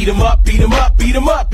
Beat 'em up, beat 'em up, beat 'em up,